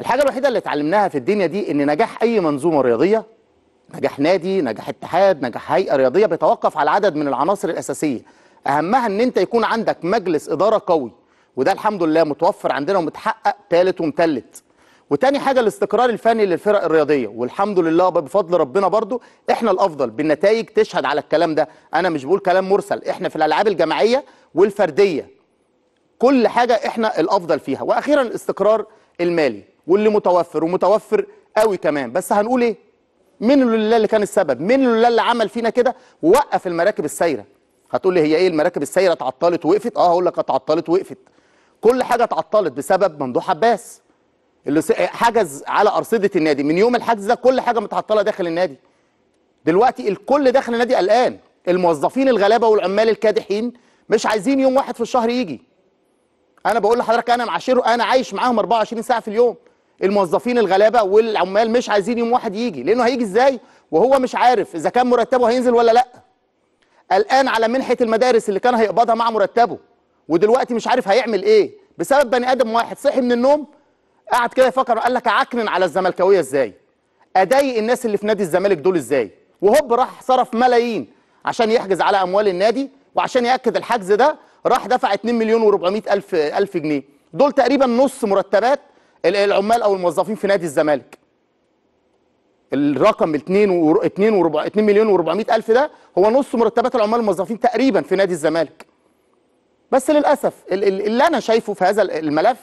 الحاجة الوحيدة اللي اتعلمناها في الدنيا دي إن نجاح أي منظومة رياضية نجاح نادي نجاح اتحاد نجاح هيئة رياضية بيتوقف على عدد من العناصر الأساسية. أهمها إن أنت يكون عندك مجلس إدارة قوي وده الحمد لله متوفر عندنا ومتحقق ثالث ومثلث وتاني حاجة الاستقرار الفني للفرق الرياضية والحمد لله بفضل ربنا برضو إحنا الأفضل بالنتائج تشهد على الكلام ده. أنا مش بقول كلام مرسل إحنا في الألعاب الجماعية والفردية. كل حاجة إحنا الأفضل فيها. وأخيرا الاستقرار المالي. واللي متوفر ومتوفر قوي كمان. بس هنقول إيه؟ مين اللي اللي كان السبب مين اللي اللي عمل فينا كده ووقف المراكب السايرة. هتقول لي هي إيه المراكب السايرة؟ اتعطلت وقفت؟ آه هقول لك اتعطلت وقفت. كل حاجة اتعطلت بسبب ممدوح عباس اللي حجز على أرصدة النادي. من يوم الحجز ده كل حاجة متعطلة داخل النادي. دلوقتي الكل داخل النادي قلقان. الموظفين الغلابة والعمال الكادحين مش عايزين يوم واحد في الشهر يجي. أنا بقول لحضرتك أنا معاشره أنا عايش معاهم 24 ساعة في اليوم. الموظفين الغلابة والعمال مش عايزين يوم واحد يجي. لأنه هيجي إزاي؟ وهو مش عارف إذا كان مرتبه هينزل ولا لأ. قلقان على منحة المدارس اللي كان هيقبضها مع مرتبه ودلوقتي مش عارف هيعمل إيه. بسبب بني آدم واحد صحي من النوم قعد كده يفكر قال لك اعكنن على الزملكاوية إزاي؟ اضايق الناس اللي في نادي الزمالك دول إزاي؟ وهوب راح صرف ملايين عشان يحجز على أموال النادي وعشان يأكد الحجز ده راح دفع 2 مليون و400 ألف ألف جنيه. دول تقريبا نص مرتبات العمال أو الموظفين في نادي الزمالك. الرقم 2 و 2 و 2 مليون و400 ألف ده هو نص مرتبات العمال الموظفين تقريبا في نادي الزمالك. بس للأسف ال- ال- اللي أنا شايفه في هذا الملف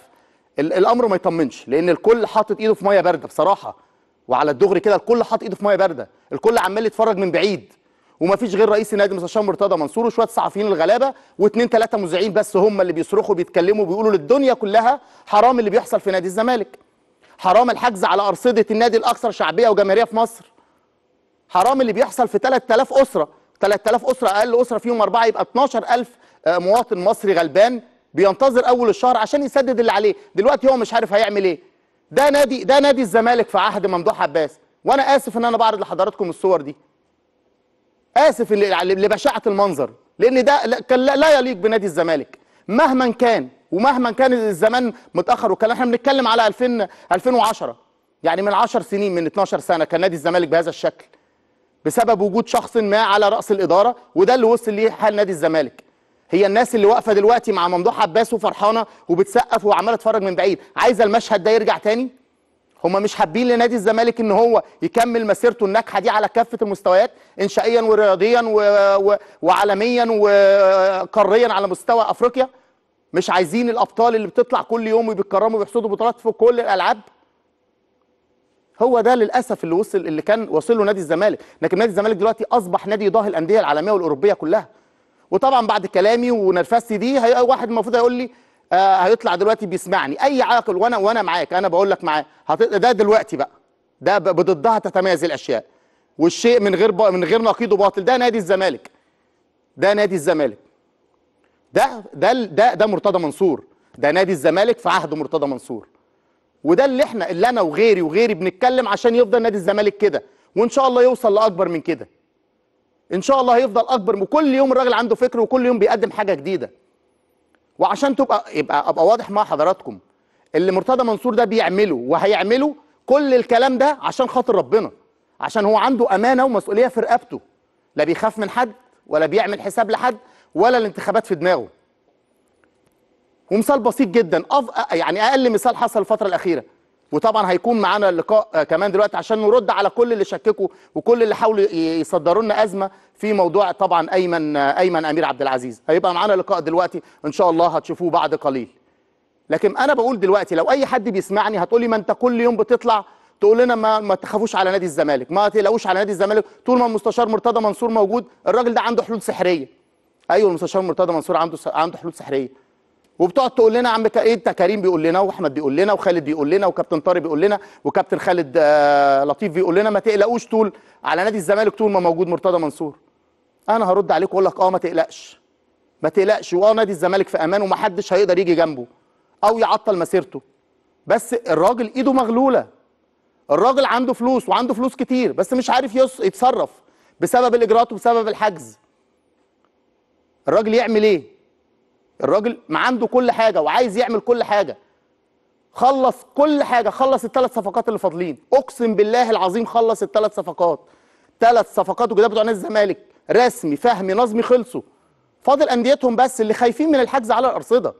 ال- الأمر ما يطمنش لأن الكل حاطط إيده في مية باردة بصراحة وعلى الدغري كده الكل حاطط إيده في مية باردة الكل عمال يتفرج من بعيد. وما فيش غير رئيس النادي مستشار مرتضى منصور وشوية صحفيين الغلابة واثنين ثلاثة مذيعين بس هم اللي بيصرخوا بيتكلموا بيقولوا للدنيا كلها حرام اللي بيحصل في نادي الزمالك. حرام الحجز على أرصدة النادي الاكثر شعبية وجماهيرية في مصر. حرام اللي بيحصل في 3000 أسرة. 3000 أسرة أقل أسرة فيهم أربعة يبقى 12000 آه، مواطن مصري غلبان بينتظر أول الشهر عشان يسدد اللي عليه. دلوقتي هو مش عارف هيعمل إيه. ده نادي ده نادي الزمالك في عهد ممدوح عباس. وأنا آسف إن أنا بعرض لحضراتكم الصور دي. آسف لبشاعة المنظر لأن ده كان لا- يليق بنادي الزمالك. مهما كان ومهما كان الزمان متأخر وكان إحنا بنتكلم على 2000 2010 يعني من 10 سنين من 12 سنة كان نادي الزمالك بهذا الشكل بسبب وجود شخص ما على رأس الإدارة وده اللي وصل ليه حال نادي الزمالك. هي الناس اللي واقفة دلوقتي مع ممدوح عباس وفرحانة وبتسقف وعمالة تتفرج من بعيد. عايزة المشهد ده يرجع تاني؟ هم مش حابين لنادي الزمالك إن هو يكمل مسيرته الناجحة دي على كافة المستويات انشائيا ورياضيا و... و... وعالميا وقاريا على مستوى أفريقيا. مش عايزين الأبطال اللي بتطلع كل يوم وبيتكرموا وبيحصدوا بطولات في كل الألعاب. هو ده للأسف اللي وصل اللي كان وصل له نادي الزمالك. لكن نادي الزمالك دلوقتي أصبح نادي يضاهي الأندية العالمية والأوروبية كلها. وطبعا بعد كلامي ونرفزتي دي واحد المفروض هيقول لي آه هيطلع دلوقتي بيسمعني. أي عاقل وأنا وأنا معاك أنا بقول لك معاه ده دلوقتي بقى. ده بضدها تتميز الأشياء. والشيء من غير من غير نقيض وباطل ده نادي الزمالك. ده نادي الزمالك. ده ده ده ده مرتضى منصور. ده نادي الزمالك في عهد مرتضى منصور. وده اللي إحنا اللي أنا وغيري وغيري بنتكلم عشان يفضل نادي الزمالك كده. وإن شاء الله يوصل لأكبر من كده. إن شاء الله هيفضل أكبر. وكل يوم الراجل عنده فكر وكل يوم بيقدم حاجة جديدة. وعشان تبقى يبقى أبقى واضح مع حضراتكم اللي مرتضى منصور ده بيعمله وهيعمله كل الكلام ده عشان خاطر ربنا عشان هو عنده أمانة ومسؤولية في رقبته. لا بيخاف من حد ولا بيعمل حساب لحد ولا الانتخابات في دماغه. ومثال بسيط جدا أف... يعني أقل مثال حصل الفترة الأخيرة. وطبعا هيكون معانا لقاء آه، كمان دلوقتي عشان نرد على كل اللي شككوا وكل اللي حاولوا يصدروا لنا أزمة في موضوع طبعا أيمن آه، أيمن أمير عبد العزيز. هيبقى معانا لقاء دلوقتي إن شاء الله هتشوفوه بعد قليل. لكن أنا بقول دلوقتي لو أي حد بيسمعني هتقولي ما أنت كل يوم بتطلع تقول لنا ما ما تخافوش على نادي الزمالك ما تقلقوش على نادي الزمالك. طول ما المستشار مرتضى منصور موجود الراجل ده عنده حلول سحرية. أيوه المستشار مرتضى منصور عنده عنده حلول سحرية. وبتقعد تقول لنا عم إنت كريم بيقول لنا وأحمد بيقول لنا وخالد بيقول لنا وكابتن طارق بيقول لنا وكابتن خالد آه، لطيف بيقول لنا ما تقلقوش طول على نادي الزمالك طول ما موجود مرتضى منصور. أنا هرد عليك وأقول لك آه ما تقلقش. ما تقلقش. وآه نادي الزمالك في أمان ومحدش هيقدر يجي جنبه. أو يعطل مسيرته. بس الراجل إيده مغلولة. الراجل عنده فلوس وعنده فلوس كتير بس مش عارف يتصرف بسبب الإجراءات وبسبب الحجز. الراجل يعمل إيه؟ الراجل ما عنده كل حاجة وعايز يعمل كل حاجة. خلص كل حاجة خلص الثلاث صفقات اللي فاضلين. أقسم بالله العظيم خلص الثلاث صفقات. ثلاث صفقات وكده بتوع نادي الزمالك رسمي فهمي نظمي خلصوا. فاضل أنديتهم بس اللي خايفين من الحجز على الأرصدة.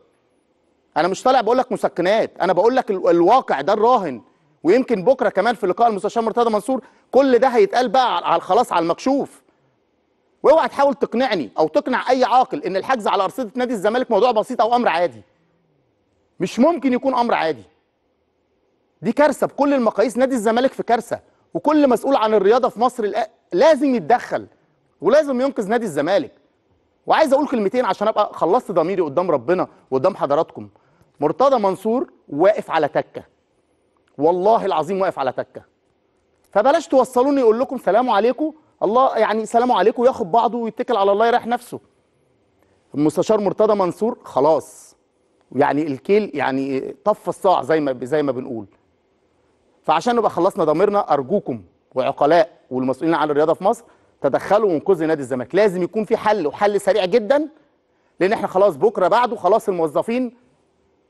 أنا مش طالع بقول لك مسكنات. أنا بقول لك ال- الواقع ده الراهن. ويمكن بكرة كمان في لقاء المستشار مرتضى منصور كل ده هيتقال بقى على- خلاص على المكشوف. واوعى تحاول تقنعني أو تقنع اي عاقل ان الحجز على ارصدة نادي الزمالك موضوع بسيط أو أمر عادي. مش ممكن يكون أمر عادي. دي كارثة بكل المقاييس نادي الزمالك في كارثة وكل مسؤول عن الرياضة في مصر لازم يتدخل ولازم ينقذ نادي الزمالك. وعايز أقول كلمتين عشان ابقى خلصت ضميري قدام ربنا وقدام حضراتكم. مرتضى منصور واقف على تكة. والله العظيم واقف على تكة. فبلاش توصلوني يقول لكم سلام عليكم الله يعني سلام عليكم وياخد بعضه ويتكل على الله يريح نفسه. المستشار مرتضى منصور خلاص. يعني الكيل يعني طف الصاع زي ما زي ما بنقول. فعشان نبقى خلصنا ضميرنا أرجوكم وعقلاء والمسؤولين عن الرياضة في مصر تدخلوا وانقذوا نادي الزمالك. لازم يكون في حل وحل سريع جدا لأن إحنا خلاص بكرة بعده خلاص الموظفين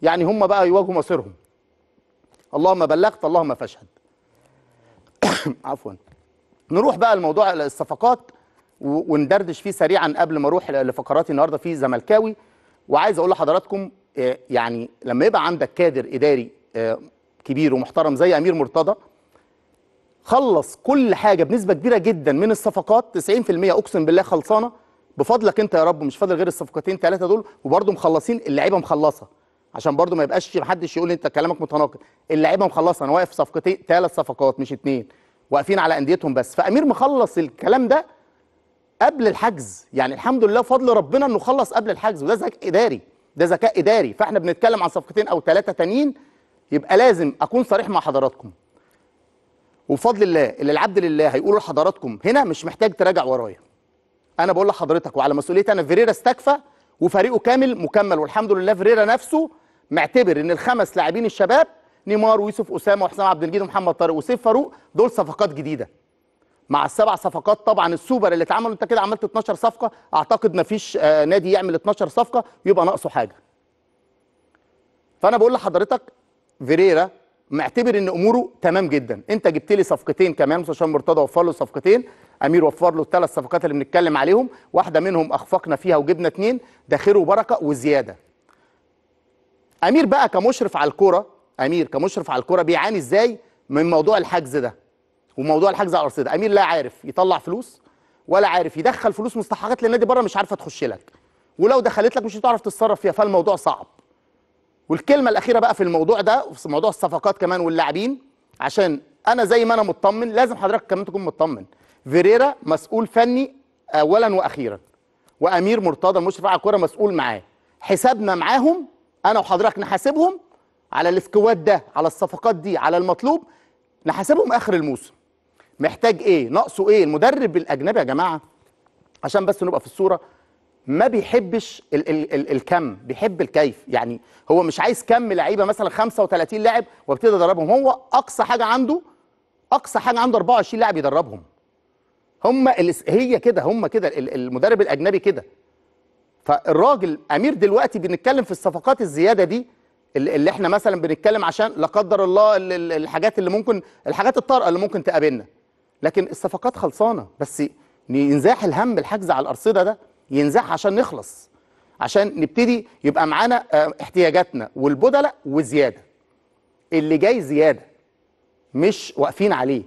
يعني هم بقى يواجهوا مصيرهم. اللهم بلغت اللهم فاشهد. عفوا. نروح بقى لموضوع الصفقات وندردش فيه سريعا قبل ما أروح لفقراتي النهارده في زملكاوي. وعايز أقول لحضراتكم آه، يعني لما يبقى عندك كادر إداري آه، كبير ومحترم زي أمير مرتضى خلص كل حاجة بنسبة كبيرة جدا من الصفقات 90% أقسم بالله خلصانة. بفضلك أنت يا رب مش فاضل غير الصفقتين ثلاثة دول وبرضه مخلصين اللعيبة مخلصة. عشان برضه ما يبقاش محدش يقول أنت كلامك متناقض. اللعيبة مخلصة أنا واقف صفقتين ثلاث صفقات مش اثنين واقفين على انديتهم بس. فامير مخلص الكلام ده قبل الحجز. يعني الحمد لله فضل ربنا انه خلص قبل الحجز. وده ذكاء اداري. ده ذكاء اداري. فاحنا بنتكلم عن صفقتين أو ثلاثة تانيين. يبقى لازم اكون صريح مع حضراتكم. وبفضل الله اللي العبد لله هيقولوا لحضراتكم هنا مش محتاج تراجع ورايا. أنا بقول لحضرتك وعلى مسؤوليتي أنا فيريرا استكفى وفريقه كامل مكمل. والحمد لله فيريرا نفسه معتبر ان الخمس لاعبين الشباب نيمار ويوسف أسامة وحسام عبد المجيد ومحمد طارق وسيف فاروق دول صفقات جديدة. مع السبع صفقات طبعا السوبر اللي اتعملوا انت كده عملت 12 صفقة أعتقد ما فيش آه نادي يعمل 12 صفقة يبقى ناقصه حاجة. فأنا بقول لحضرتك فيريرا معتبر إن أموره تمام جدا. أنت جبت لي صفقتين كمان مستشار مرتضى وفر له صفقتين أمير وفر له الثلاث صفقات اللي بنتكلم عليهم واحدة منهم أخفقنا فيها وجبنا اثنين ده خير وبركة وزيادة. أمير بقى كمشرف على الكورة أمير كمشرف على الكوره بيعاني إزاي من موضوع الحجز ده وموضوع الحجز على الأرصدة؟ أمير لا عارف يطلع فلوس ولا عارف يدخل فلوس مستحقات للنادي بره مش عارفة تخش لك. ولو دخلت لك مش هتعرف تتصرف فيها فالموضوع صعب. والكلمة الأخيرة بقى في الموضوع ده وفي موضوع الصفقات كمان واللاعبين عشان أنا زي ما أنا مطمن لازم حضرتك كمان تكون مطمن. فيريرا مسؤول فني اولا وأخيرا وأمير مرتضى المشرف على الكوره مسؤول معاه. حسابنا معاهم أنا وحضرتك نحاسبهم على السكواد ده على الصفقات دي على المطلوب نحاسبهم آخر الموسم. محتاج إيه؟ ناقصه إيه؟ المدرب الأجنبي يا جماعة عشان بس نبقى في الصورة ما بيحبش ال ال ال الكم بيحب الكيف. يعني هو مش عايز كم لعيبة مثلا 35 لاعب وابتدي ادربهم هو أقصى حاجة عنده أقصى حاجة عنده 24 لاعب يدربهم. هم هي كده هم كده ال- المدرب الأجنبي كده. فالراجل أمير دلوقتي بنتكلم في الصفقات الزيادة دي اللي إحنا مثلا بنتكلم عشان لا قدر الله ال- ال- الحاجات اللي ممكن الحاجات الطارئة اللي ممكن تقابلنا. لكن الصفقات خلصانة بس ينزاح الهم الحجز على الأرصدة ده ينزاح عشان نخلص عشان نبتدي يبقى معانا آه، احتياجاتنا والبدلاء وزيادة. اللي جاي زيادة مش واقفين عليه.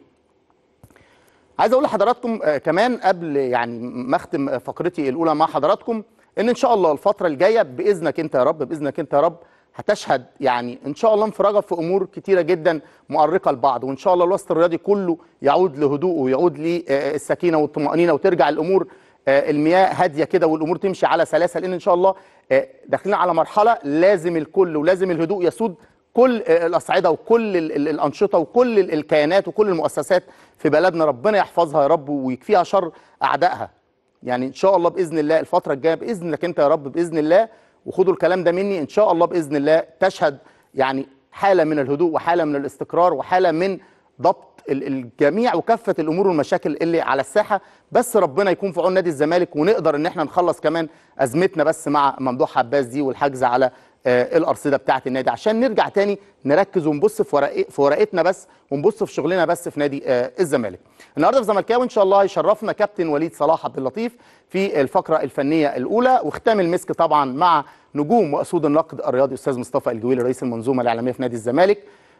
عايز أقول لحضراتكم آه، كمان قبل يعني ما أختم فقرتي الأولى مع حضراتكم إن إن شاء الله الفترة الجاية بإذنك أنت يا رب بإذنك أنت يا رب هتشهد يعني إن شاء الله انفراجة في أمور كتيرة جدا مؤرقة لبعض وإن شاء الله الوسط الرياضي كله يعود لهدوءه ويعود للسكينة والطمأنينة وترجع الأمور آه، المياه هادية كده والأمور تمشي على سلاسة لأن إن شاء الله آه، داخلين على مرحلة لازم الكل ولازم الهدوء يسود كل آه، الأصعدة وكل ال- ال- الأنشطة وكل ال- الكيانات وكل المؤسسات في بلدنا. ربنا يحفظها يا رب ويكفيها شر أعدائها. يعني إن شاء الله بإذن الله الفترة الجاية بإذنك أنت يا رب بإذن الله وخدوا الكلام ده مني إن شاء الله بإذن الله تشهد يعني حالة من الهدوء وحالة من الاستقرار وحالة من ضبط ال- الجميع وكافة الأمور والمشاكل اللي على الساحة. بس ربنا يكون في عون نادي الزمالك ونقدر إن إحنا نخلص كمان أزمتنا بس مع ممدوح عباس دي والحجز على الأرصدة بتاعه النادي عشان نرجع تاني نركز ونبص في ورق في ورقتنا بس ونبص في شغلنا بس في نادي آه، الزمالك. النهارده في زملكاوي إن شاء الله يشرفنا كابتن وليد صلاح عبد اللطيف في الفقرة الفنية الأولى وختام المسك طبعا مع نجوم وأسود النقد الرياضي أستاذ مصطفى الجويلي رئيس المنظومة الإعلامية في نادي الزمالك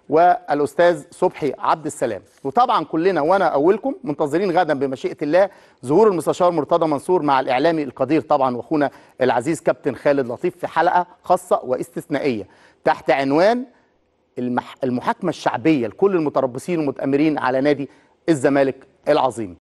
والأستاذ صبحي عبد السلام. وطبعا كلنا وأنا أولكم منتظرين غدا بمشيئة الله ظهور المستشار مرتضى منصور مع الإعلامي القدير طبعا وأخونا العزيز كابتن خالد لطيف في حلقة خاصة واستثنائية تحت عنوان المح... المحاكمة الشعبية لكل المتربصين والمتأمرين على نادي الزمالك العظيم.